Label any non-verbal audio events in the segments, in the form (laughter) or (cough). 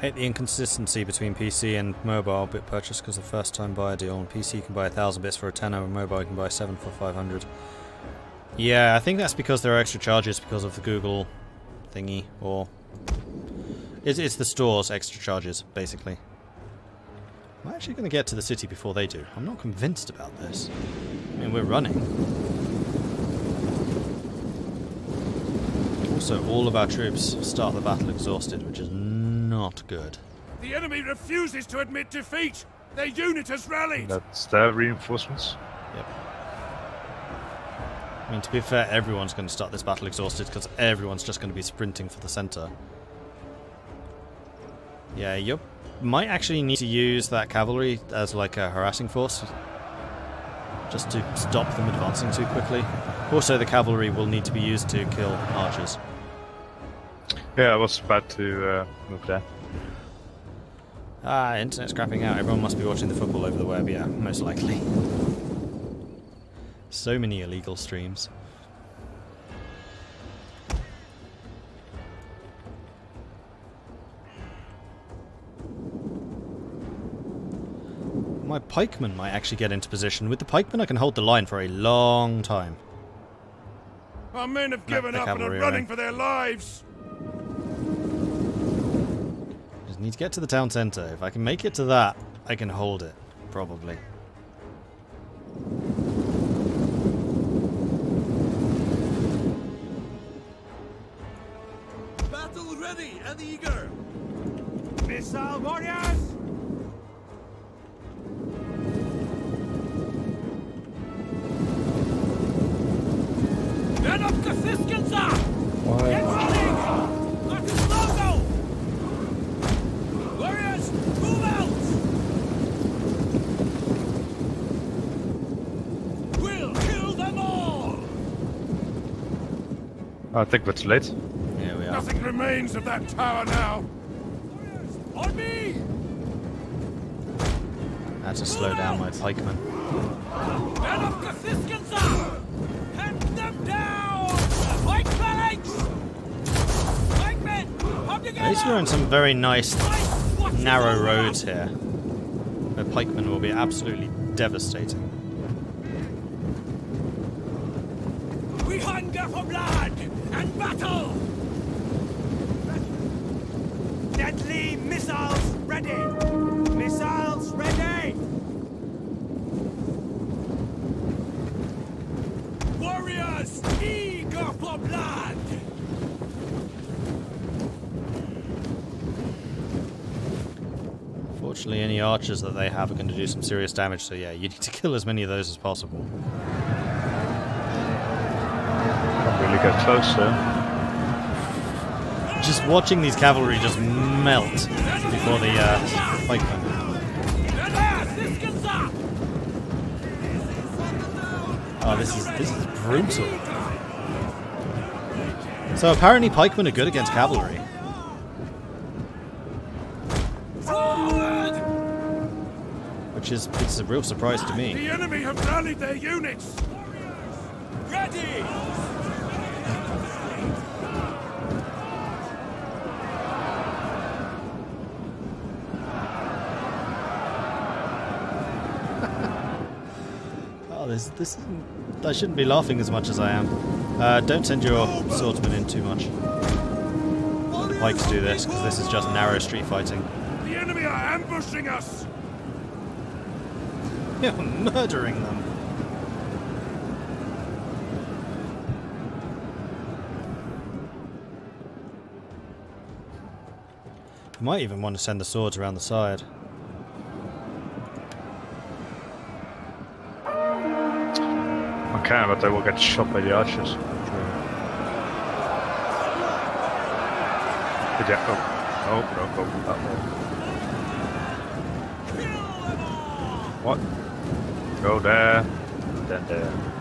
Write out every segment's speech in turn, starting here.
hate the inconsistency between PC and mobile bit purchase because the first time buyer deal on PC you can buy a thousand bits for a tenner and mobile you can buy seven for 500. Yeah, I think that's because there are extra charges because of the Google thingy or it's, it's the store's extra charges basically. I'm actually going to get to the city before they do. I'm not convinced about this. I mean, we're running. Also, all of our troops start the battle exhausted, which is not good. The enemy refuses to admit defeat. Their unit has rallied. That's their reinforcements. Yep. I mean, to be fair, everyone's going to start this battle exhausted because everyone's just going to be sprinting for the center. Yeah, you might actually need to use that cavalry as like a harassing force. Just to stop them advancing too quickly. Also, the cavalry will need to be used to kill archers. Yeah, I was about to uh, move there. Ah, internet's crapping out. Everyone must be watching the football over the web. Yeah, most likely. So many illegal streams. My pikemen might actually get into position. With the pikemen, I can hold the line for a long time. Our men have given the up and are running for their lives. Need to get to the town centre. If I can make it to that, I can hold it. Probably. Battle ready and eager. Missile warriors. I think that's late. Here we are. Nothing remains of that tower now. On me! I had to slow down my pikemen. Men of Kasiskensa! Hunt them down! Fight phalanx! Fight men! Come together! At least we're on some very nice Fight what you narrow roads here. The pikemen will be absolutely devastating. We hunger for blood and battle! Deadly missiles ready! Missiles ready! Warriors eager for blood! Fortunately, any archers that they have are going to do some serious damage, so yeah, you need to kill as many of those as possible. Can't really get close there. Just watching these cavalry just melt before the uh, pikemen. Oh, this is this is brutal. So apparently pikemen are good against cavalry. Which is it's a real surprise to me. The enemy have rallied their units! Ready! This this I shouldn't be laughing as much as I am. Uh, don't send your swordsmen in too much. The pikes do this because this is just narrow street fighting. The enemy are ambushing us! (laughs) You're murdering them. You might even want to send the swords around the side. Okay, but they will get shot by the archers. But yeah, oh, oh, no, go that way. What? Go there, then there.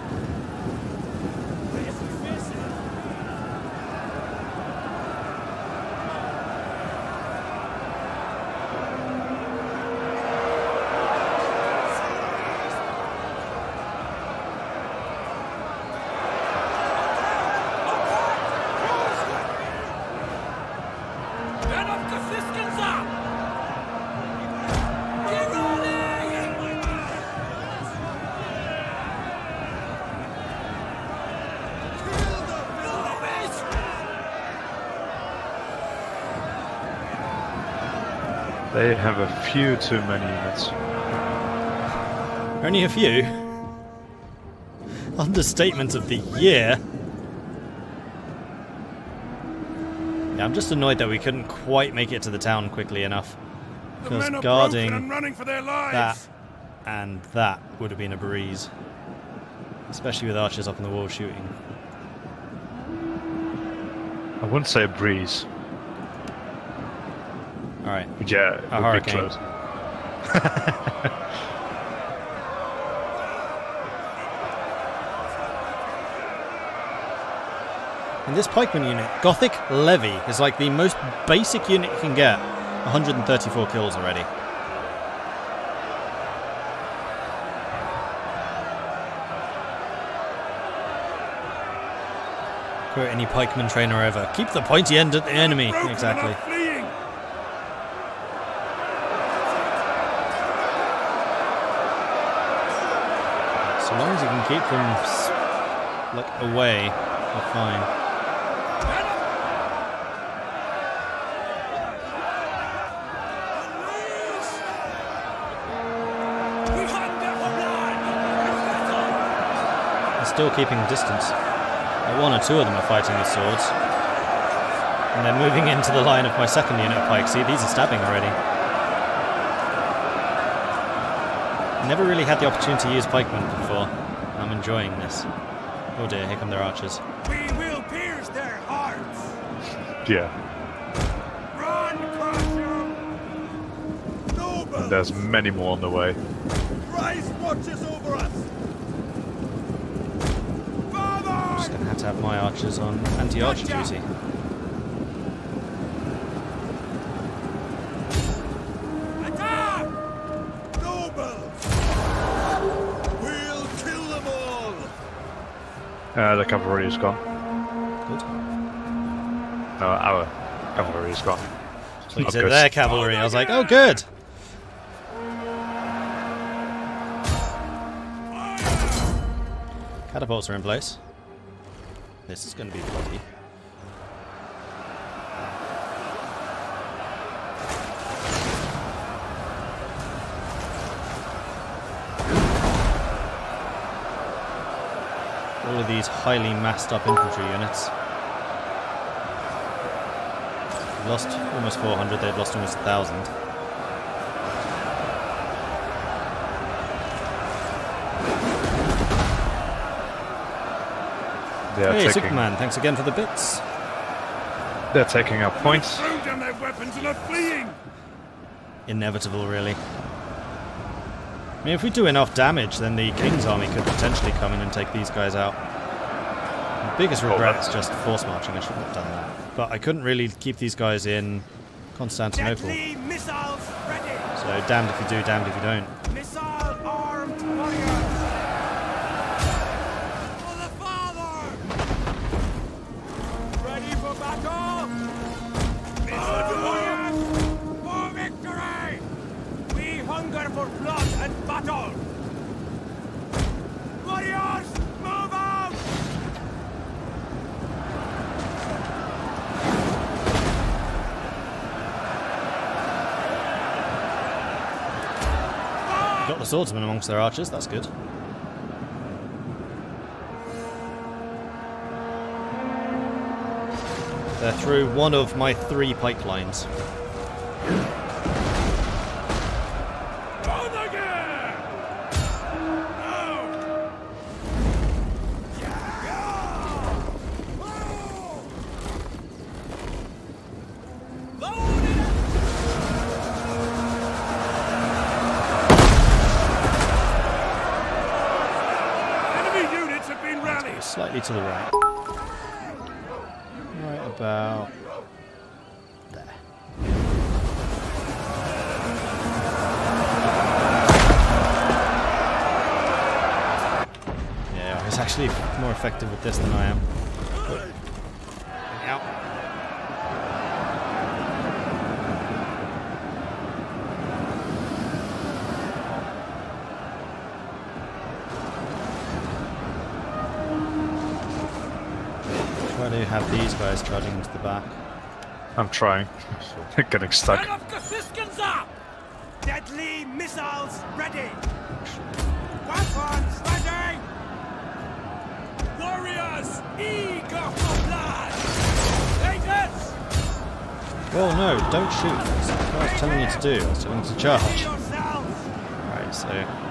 They have a few too many units. Only a few. Understatement of the year. Yeah, I'm just annoyed that we couldn't quite make it to the town quickly enough. Because guarding and running for their that lives. and that would have been a breeze. Especially with archers up on the wall shooting. I wouldn't say a breeze, Alright, but yeah, A would hurricane. close. (laughs) And this pikeman unit, Gothic Levy, is like the most basic unit you can get. 134 kills already. Quote any pikeman trainer ever. Keep the pointy end at the enemy. Broken and Exactly. are fleeing. So long as you can keep them like away, they're fine. They're still keeping distance. One or two of them are fighting with swords. And they're moving into the line of my second unit of pike. See, these are stabbing already. Never really had the opportunity to use pikemen before. And I'm enjoying this. Oh dear, here come their archers. We will pierce their hearts. (laughs) Yeah, Run, Crusher. Noble. and there's many more on the way. Christ watches over us. Father. Just gonna have to have my archers on anti-archer Gotcha. duty. Uh, the cavalry is gone. Good. No, our cavalry is gone. So you said their cavalry. I was like, oh good. Catapults are in place. This is going to be bloody. All of these highly massed up infantry units. We've lost almost 400, they've lost almost 1,000. They are Hey, taking. Superman, thanks again for the bits. They're taking up points. Throw down their weapons and are fleeing. Inevitable, really. I mean, if we do enough damage, then the King's army could potentially come in and take these guys out. The biggest Oh, regret is just force marching. I shouldn't have done that. But I couldn't really keep these guys in Constantinople. Deadly missiles ready. So damned if you do, damned if you don't. The amongst their archers, that's good. They're through one of my three pipelines. Effective with this than I am. Out. Try to have these guys charging into the back. I'm trying. They're (laughs) getting stuck. Men! Deadly missiles ready! Weapons Well, no, don't shoot. That's what I was telling you to do. I was telling you to charge. Right, so.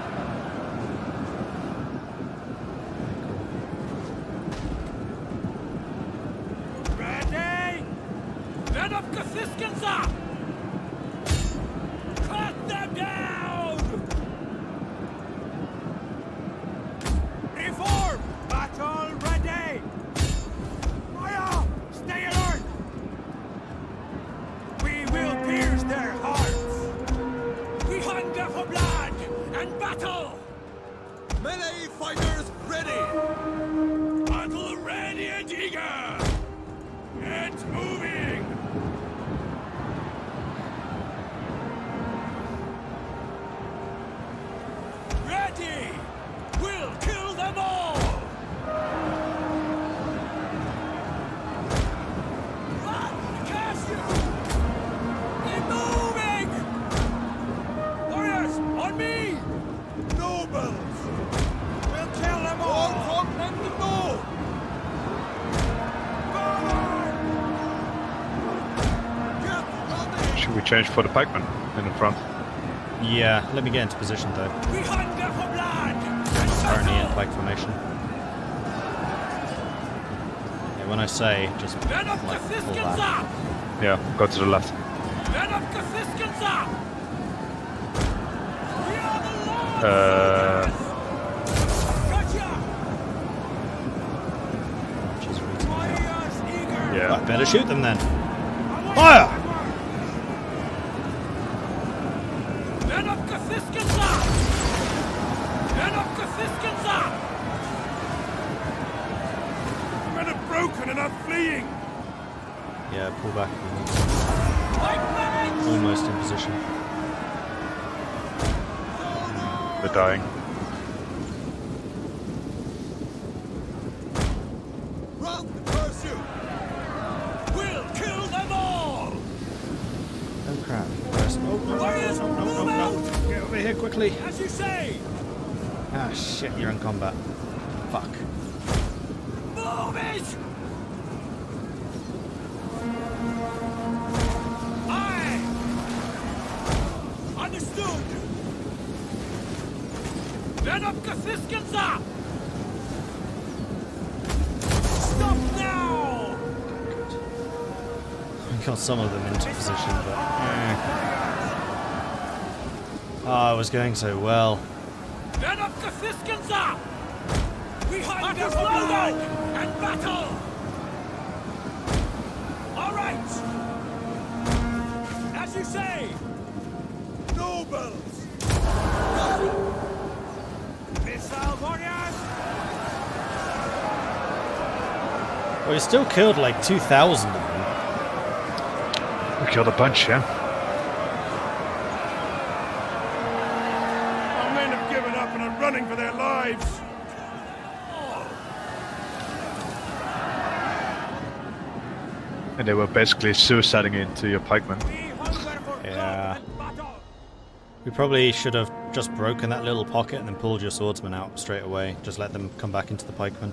Should we change for the pikemen in the front? Yeah, let me get into position though. We hunger for blood! Currently in pike formation. Yeah, when I say, just like pull back. Yeah, go to the left. Men of Kasiskinza! We are the lords! Uh, Gotcha! Just reason. Warriors eager! yeah. I better shoot them then. Fire! Dying. Round the pursuit! We'll kill them all! Oh crap. Where's- Oh, no, Warriors, no, no, move out! Get over here quickly. As you say! Ah, shit, you're in combat. Fuck. Move it! Men of Kasiskinza! Stop now! We got some of them into position, but. eh. Ah, it was going so well. Men of Kasiskinza! We hunger for blood and battle! All right! As you say! Nobles! Missile warriors! Well, we still killed like 2,000 of them. We killed a bunch, yeah. Our men have given up and are running for their lives! And they were basically suiciding into your pikemen. We Yeah. blood and battle! We probably should have just broken that little pocket and then pulled your swordsmen out straight away. Just let them come back into the pikemen.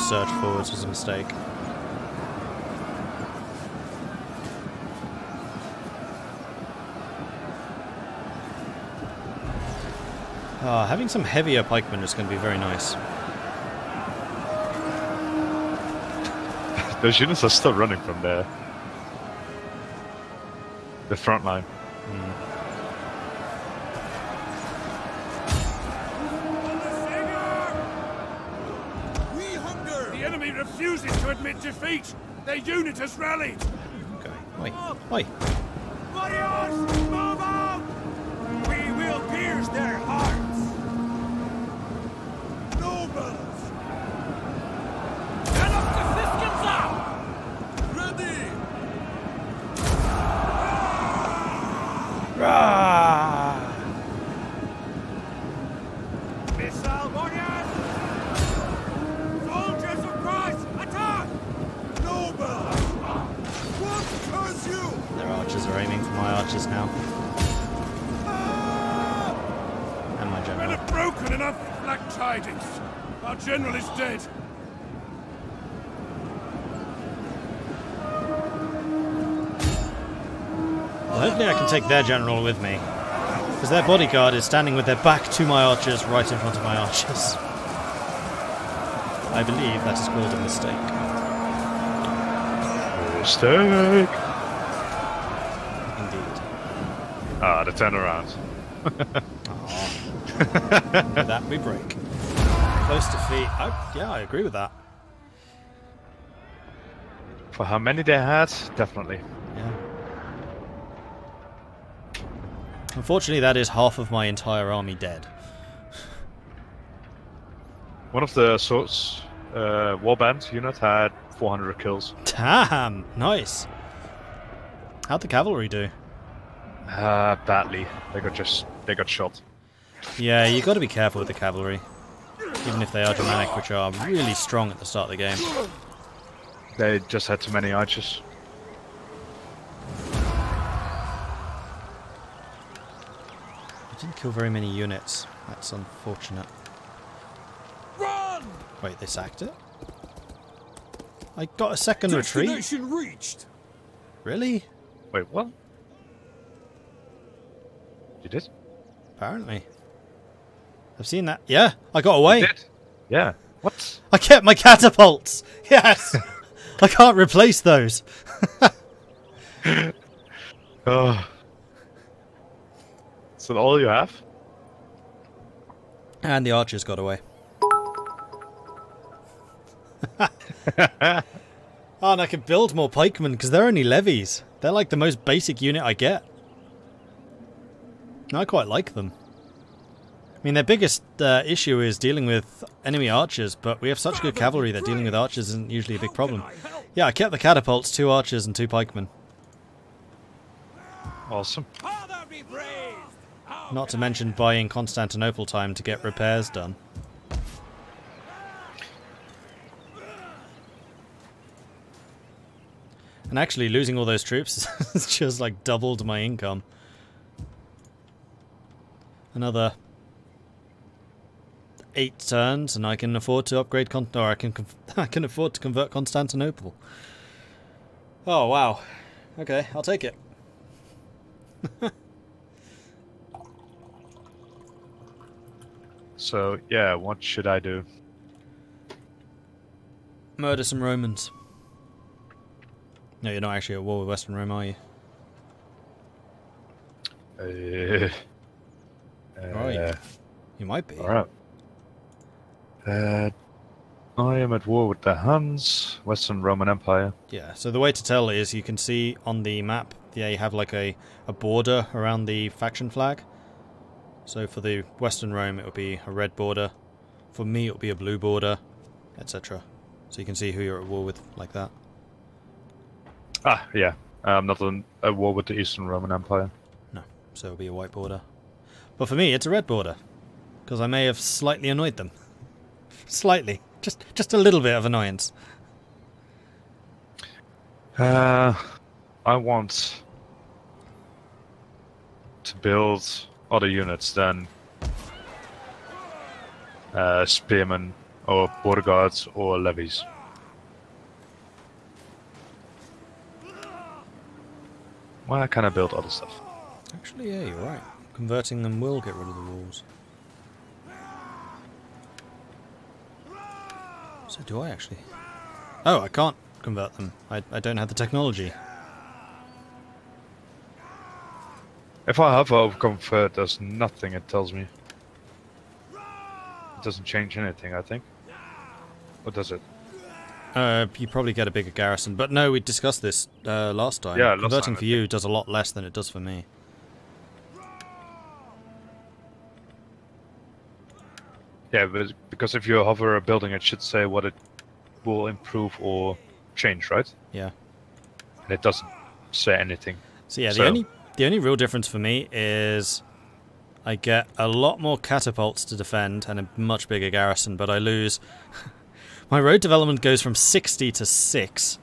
Nobles! Trying to surge forwards was a mistake. Ah, having some heavier pikemen is going to be very nice. (laughs) Those units are still running from there. The front line. We refuses to admit defeat! Their unit has rallied! Okay. Wait. Wait. Warriors, move out! We will pierce their hearts! Nobles! Men of Kasiskinza! Ready! Rah! Missile warriors! And my Men general. have broken enough black tidings. Our general is dead. Well, hopefully I can take their general with me. Because their bodyguard is standing with their back to my archers, right in front of my archers. (laughs) I believe that is called a mistake. Mistake. The turnaround. With that we break. Close defeat. I, yeah, I agree with that. For how many they had, definitely. Yeah. Unfortunately, that is half of my entire army dead. One of the swords uh, warband unit had 400 kills. Damn! Nice! How'd the cavalry do? Uh, badly. They got just they got shot. Yeah, you got to be careful with the cavalry. Even if they are Germanic, which are really strong at the start of the game. They just had too many archers. I didn't kill very many units. That's unfortunate. Run! Wait, they sacked it? I got a second retreat? Destination reached. Really? Wait, what? You did? Apparently. I've seen that. Yeah, I got away. You did? Yeah. What? I kept my catapults. Yes. (laughs) I can't replace those. (laughs) Oh. Is that all you have? And the archers got away. oh, (laughs) and I can build more pikemen because they're only levies. They're like the most basic unit I get. I quite like them. I mean, their biggest uh, issue is dealing with enemy archers, but we have such good cavalry that dealing with archers isn't usually a big problem. Yeah, I kept the catapults, two archers and two pikemen. Awesome. Father be praised. Our Not to mention buying Constantinople time to get repairs done. And actually, losing all those troops (laughs) has just like doubled my income. Another eight turns, and I can afford to upgrade Con- or I can (laughs) I can afford to convert Constantinople. Oh wow! Okay, I'll take it. So yeah, what should I do? Murder some Romans. No, you're not actually at war with Western Rome, are you? Uh, Right. uh, You might be. All right. Uh, I am at war with the Huns, Western Roman Empire. Yeah, so the way to tell is you can see on the map, they have like a, a border around the faction flag. So for the Western Rome, it would be a red border. For me, it would be a blue border, etc. So you can see who you're at war with like that. Ah, yeah. I'm not at war with the Eastern Roman Empire. No, so it'll be a white border. But for me, it's a red border. Because I may have slightly annoyed them. slightly. Just, just a little bit of annoyance. Uh, I want to build other units than uh, spearmen or border guards or levies. Why can't I build other stuff? Actually, yeah, you're right. Converting them will get rid of the walls. So do I actually? Oh, I can't convert them. I, I don't have the technology. If I have a convert, there's nothing it tells me. It doesn't change anything, I think. What does it? Uh, you probably get a bigger garrison, but no, we discussed this uh, last time. Yeah, last Converting time, for you does a lot less than it does for me. Yeah, but because if you hover a building, it should say what it will improve or change, right? Yeah. And it doesn't say anything. So yeah, So- the only the only real difference for me is I get a lot more catapults to defend and a much bigger garrison, but I lose. (laughs) My road development goes from 60 to 6.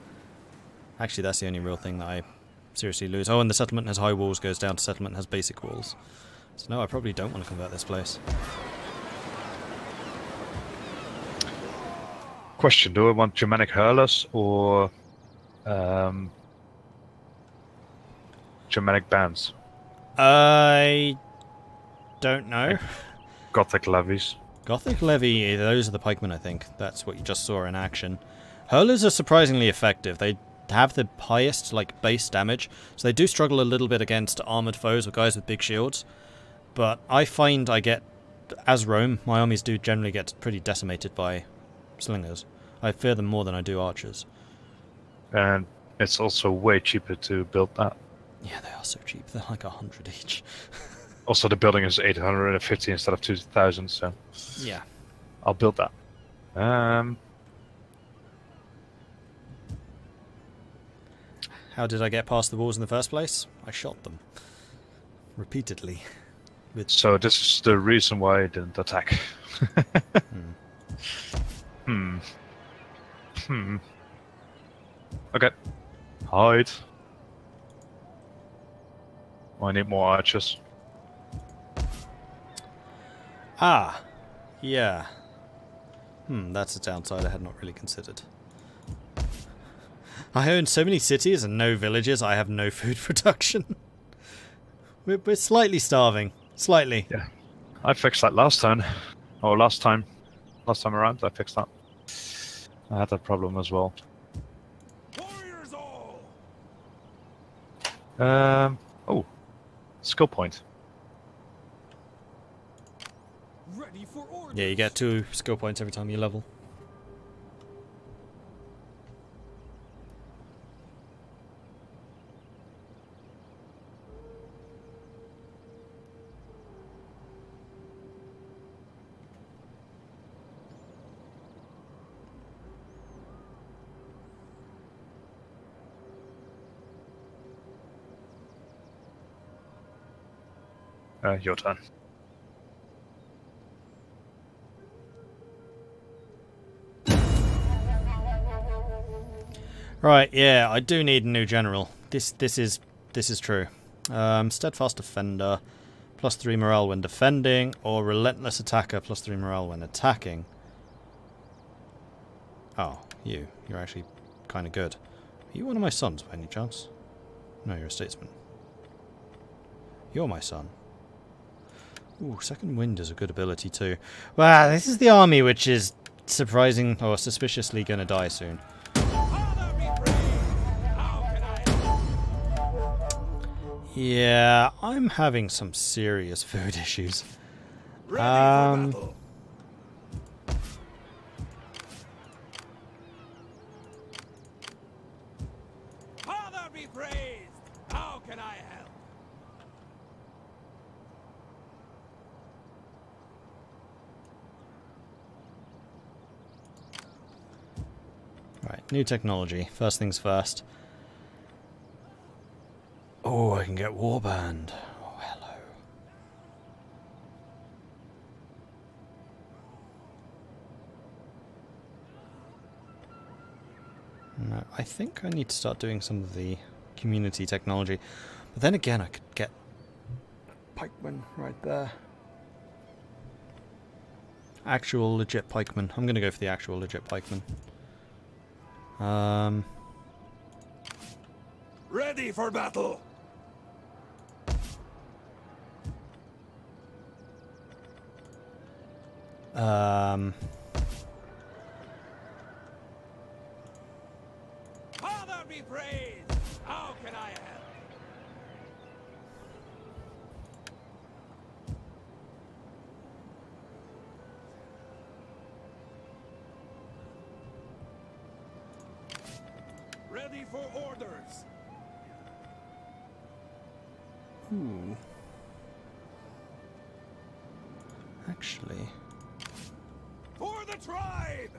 Actually, that's the only real thing that I seriously lose. Oh, and the settlement has high walls goes down to settlement has basic walls. So no, I probably don't want to convert this place. Question: Do I want Germanic hurlers or um, Germanic bands? I don't know. Gothic levies. Gothic Levy, those are the pikemen, I think. That's what you just saw in action. Hurlers are surprisingly effective. They have the highest, like, base damage, so they do struggle a little bit against armoured foes or guys with big shields. But I find I get, as Rome, my armies do generally get pretty decimated by slingers. I fear them more than I do archers. And it's also way cheaper to build that. Yeah, they are so cheap. They're like a hundred each. (laughs) Also, the building is 850 instead of 2000, so yeah. I'll build that. Um, How did I get past the walls in the first place? I shot them. Repeatedly. With so this is the reason why I didn't attack. (laughs) hmm. Hmm. Okay. Hide. I need more archers. Ah, yeah. Hmm, that's a downside I had not really considered. I own so many cities and no villages, I have no (laughs) food production. we're, we're slightly starving. Slightly. Yeah. I fixed that last time. Or last time. Last time around, I fixed that. I had that problem as well. Warriors all! Um. Oh. Skill point. Ready for! Yeah, you get two skill points every time you level. Your turn. Right, yeah, I do need a new general. This this is this is true. Um, steadfast defender, plus three morale when defending, or relentless attacker, plus three morale when attacking. Oh, you. You're actually kind of good. Are you one of my sons by any chance? No, you're a statesman. You're my son. Ooh, second wind is a good ability too. Wow, this is the army which is surprising or suspiciously going to die soon. Father be praised! How can I help? Yeah, I'm having some serious food issues. Um, for battle! Father be praised! How can I help? Right, new technology. First things first. Oh, I can get warband. Oh, hello. No, I think I need to start doing some of the community technology. But then again, I could get pikemen right there. Actual legit pikemen. I'm going to go for the actual legit pikemen. Um, Ready for battle! um, Father be praised! How can I help? Ready for orders! ooh. Actually, For the tribe!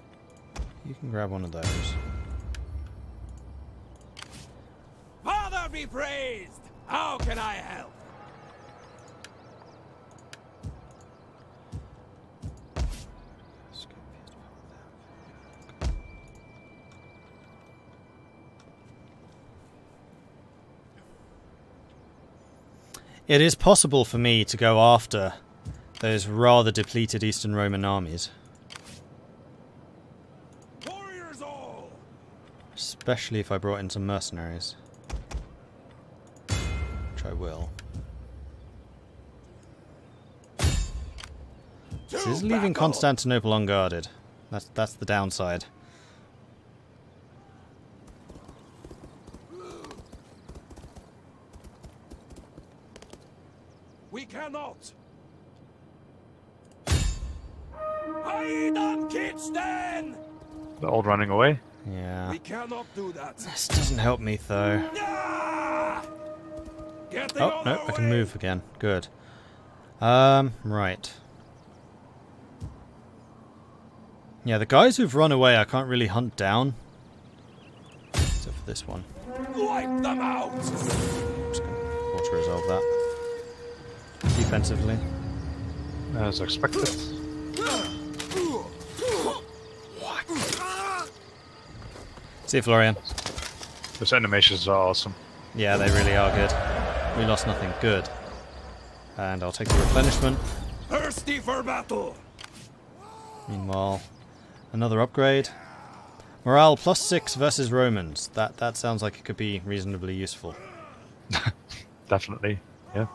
you can grab one of those. Father be praised! How can I help? It is possible for me to go after those rather depleted Eastern Roman armies. Especially if I brought in some mercenaries. Which I will. This is leaving! Constantinople unguarded. That's that's the downside. We cannot! Haidam Kitsten! They're all running away. Yeah. We cannot do that. This doesn't help me though. Oh, no, our I can move again. Good. Um, right. Yeah, the guys who've run away I can't really hunt down. Except for this one. Wipe them out! I'm just gonna auto resolve that. Defensively. As expected. See you, Florian. Those animations are awesome. Yeah, they really are good. We lost nothing. Good. And I'll take the replenishment. Thirsty for battle! Meanwhile, another upgrade. Morale plus six versus Romans. That that sounds like it could be reasonably useful. (laughs) Definitely. Yeah.